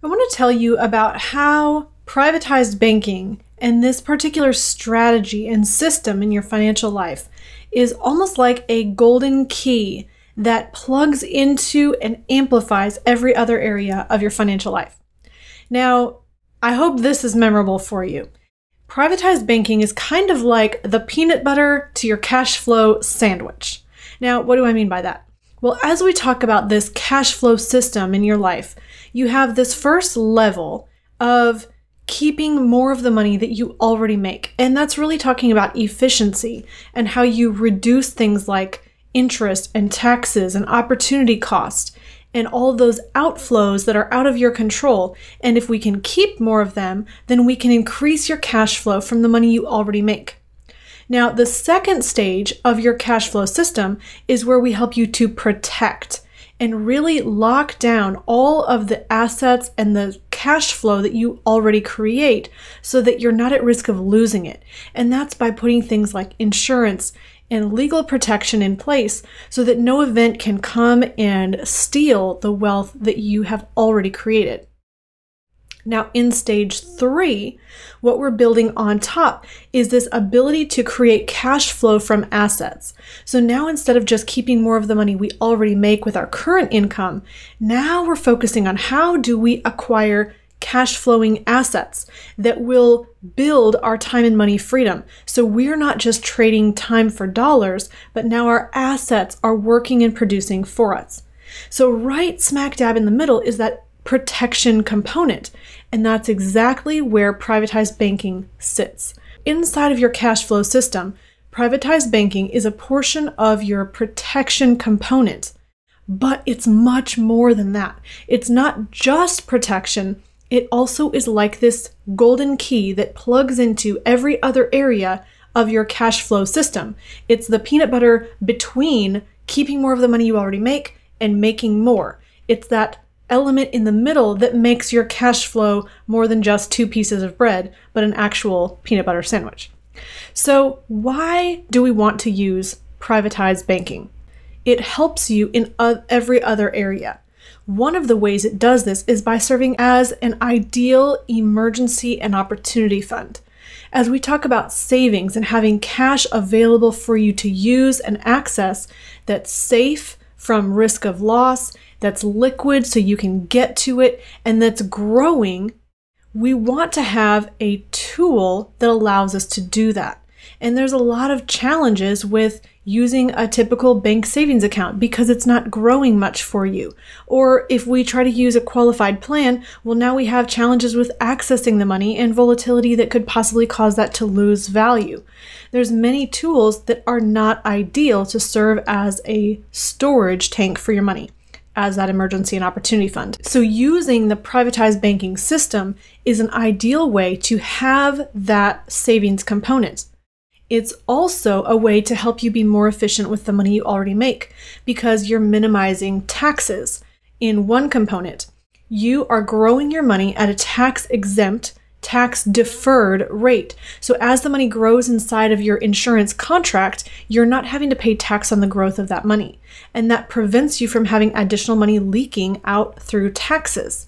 I want to tell you about how privatized banking and this particular strategy and system in your financial life is almost like a golden key that plugs into and amplifies every other area of your financial life. Now, I hope this is memorable for you. Privatized banking is kind of like the peanut butter to your cash flow sandwich. Now, what do I mean by that? Well, as we talk about this cash flow system in your life, you have this first level of keeping more of the money that you already make. And that's really talking about efficiency and how you reduce things like interest and taxes and opportunity cost and all those outflows that are out of your control. And if we can keep more of them, then we can increase your cash flow from the money you already make. Now, the second stage of your cash flow system is where we help you to protect and really lock down all of the assets and the cash flow that you already create so that you're not at risk of losing it. And that's by putting things like insurance and legal protection in place so that no event can come and steal the wealth that you have already created. Now, in stage three, what we're building on top is this ability to create cash flow from assets. So now instead of just keeping more of the money we already make with our current income, now we're focusing on how do we acquire cash flowing assets that will build our time and money freedom. So we're not just trading time for dollars, but now our assets are working and producing for us. So, right smack dab in the middle is that protection component. And that's exactly where privatized banking sits. Inside of your cash flow system, privatized banking is a portion of your protection component. But it's much more than that. It's not just protection, it also is like this golden key that plugs into every other area of your cash flow system. It's the peanut butter between keeping more of the money you already make and making more. It's that element in the middle that makes your cash flow more than just two pieces of bread, but an actual peanut butter sandwich. So, why do we want to use privatized banking? It helps you in every other area. One of the ways it does this is by serving as an ideal emergency and opportunity fund. As we talk about savings and having cash available for you to use and access that's safe from risk of loss that's liquid so you can get to it, and that's growing, we want to have a tool that allows us to do that. And there's a lot of challenges with using a typical bank savings account because it's not growing much for you. Or if we try to use a qualified plan, well, now we have challenges with accessing the money and volatility that could possibly cause that to lose value. There's many tools that are not ideal to serve as a storage tank for your money as that emergency and opportunity fund. So, using the privatized banking system is an ideal way to have that savings component. It's also a way to help you be more efficient with the money you already make because you're minimizing taxes in one component. You are growing your money at a tax exempt tax deferred rate. So as the money grows inside of your insurance contract, you're not having to pay tax on the growth of that money. And that prevents you from having additional money leaking out through taxes.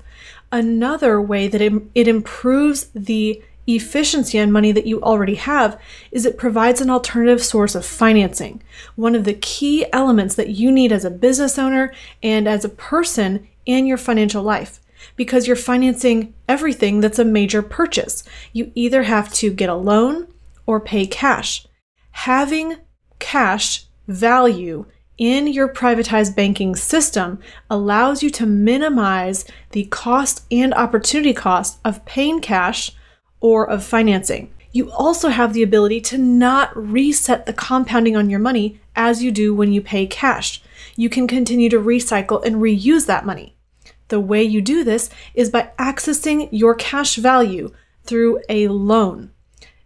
Another way that it, it improves the efficiency on money that you already have is it provides an alternative source of financing. One of the key elements that you need as a business owner and as a person in your financial life because you're financing everything that's a major purchase. You either have to get a loan or pay cash. Having cash value in your privatized banking system allows you to minimize the cost and opportunity cost of paying cash or of financing. You also have the ability to not reset the compounding on your money as you do when you pay cash. You can continue to recycle and reuse that money. The way you do this is by accessing your cash value through a loan.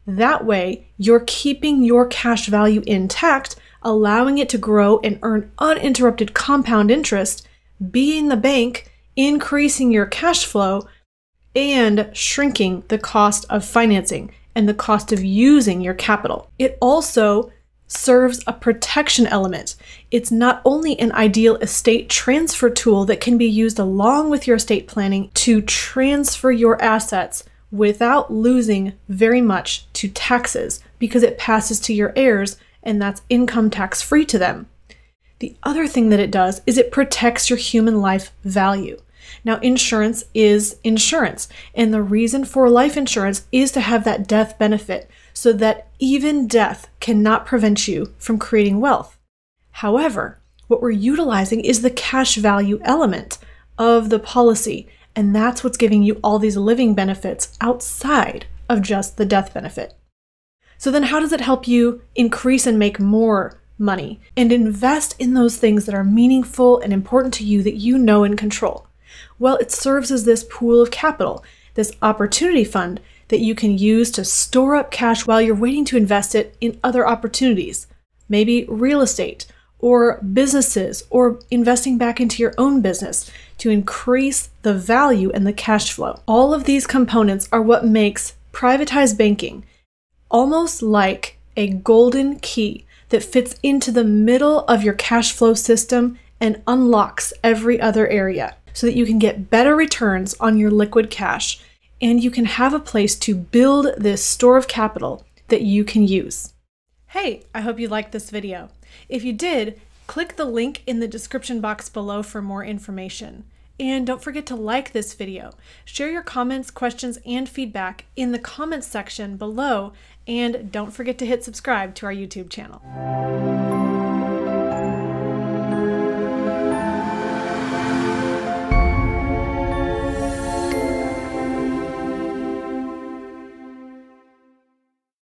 That way, you're keeping your cash value intact, allowing it to grow and earn uninterrupted compound interest, being the bank, increasing your cash flow, and shrinking the cost of financing and the cost of using your capital. It also serves a protection element. It's not only an ideal estate transfer tool that can be used along with your estate planning to transfer your assets without losing very much to taxes because it passes to your heirs and that's income tax free to them. The other thing that it does is it protects your human life value. Now, insurance is insurance, and the reason for life insurance is to have that death benefit so that even death cannot prevent you from creating wealth. However, what we're utilizing is the cash value element of the policy, and that's what's giving you all these living benefits outside of just the death benefit. So, then how does it help you increase and make more money and invest in those things that are meaningful and important to you that you know and control? Well, it serves as this pool of capital, this opportunity fund that you can use to store up cash while you're waiting to invest it in other opportunities, maybe real estate or businesses or investing back into your own business to increase the value and the cash flow. All of these components are what makes privatized banking almost like a golden key that fits into the middle of your cash flow system and unlocks every other area so that you can get better returns on your liquid cash and you can have a place to build this store of capital that you can use. Hey, I hope you liked this video. If you did, click the link in the description box below for more information. And don't forget to like this video. Share your comments, questions, and feedback in the comments section below. And don't forget to hit subscribe to our YouTube channel.